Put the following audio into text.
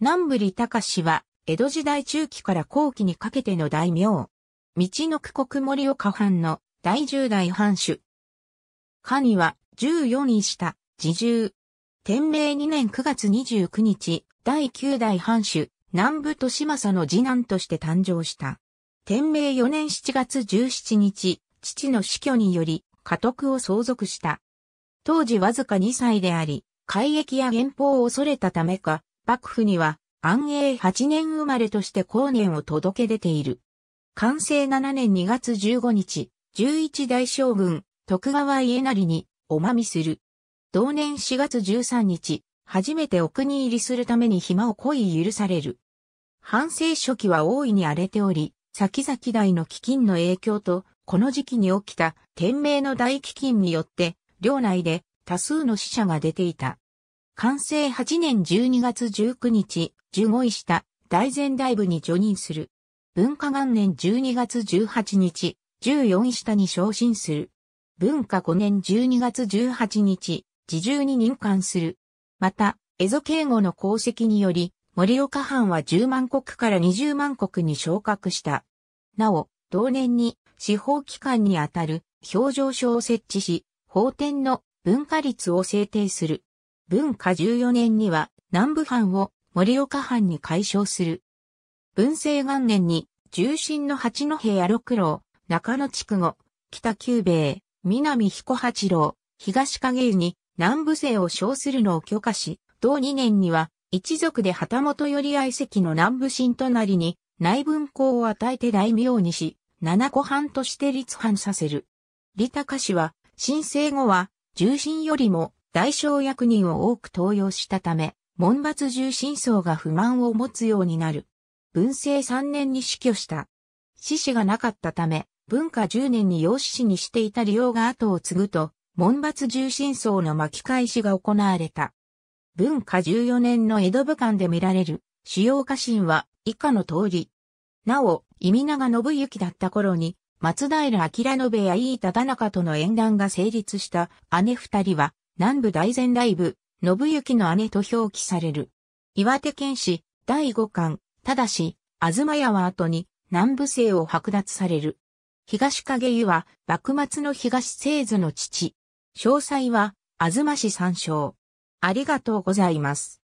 南部利隆氏は、江戸時代中期から後期にかけての大名。道の区国森岡藩の第十代藩主。家には14位下、自重。天明2年9月29日、第9代藩主、南部利政の次男として誕生した。天明4年7月17日、父の死去により、家督を相続した。当時わずか2歳であり、改易や原法を恐れたためか、幕府には安永8年生まれとして後年を届け出ている。完成7年2月15日、11代将軍、徳川家成におまみする。同年4月13日、初めてお国入りするために暇を恋許される。反省初期は大いに荒れており、先々代の飢饉の影響と、この時期に起きた天明の大飢饉によって、領内で多数の死者が出ていた。完成8年12月19日、15位下、大前大部に叙任する。文化元年12月18日、14位下に昇進する。文化5年12月18日、自重に任官する。また、蝦夷敬語の功績により、森岡藩は10万国から20万国に昇格した。なお、同年に司法機関にあたる表情書を設置し、法典の文化率を制定する。文化14年には南部藩を森岡藩に解消する。文政元年に重臣の八戸屋六郎、中野筑後、北九兵衛、南彦八郎、東影湯に南部姓を称するのを許可し、同2年には一族で旗本より愛席の南部新隣に内文公を与えて大名にし、七子藩として立藩させる。利高氏は、新生後は、重臣よりも大小役人を多く登用したため、門閥重臣層が不満を持つようになる。文政3年に死去した。死死がなかったため、文化10年に養子死にしていた利用が後を継ぐと、門閥重臣層の巻き返しが行われた。文化14年の江戸武漢で見られる主要家臣は以下の通り。なお、意味長信行だった頃に、松平明信や井伊忠中との縁談が成立した姉二人は、南部大前ライブ、信行の姉と表記される。岩手県史第五巻、ただし、東屋は後に南部姓を剥奪される。東影湯は幕末の東製図の父。詳細は、東市参照。ありがとうございます。